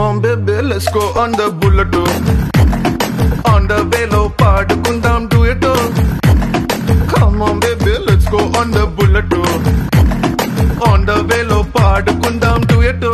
Come on baby, let's go on the bullet oh. On the velo, పాడుకుందాం duet Come on baby, let's go on the bullet oh. On the velo, పాడుకుందాం duet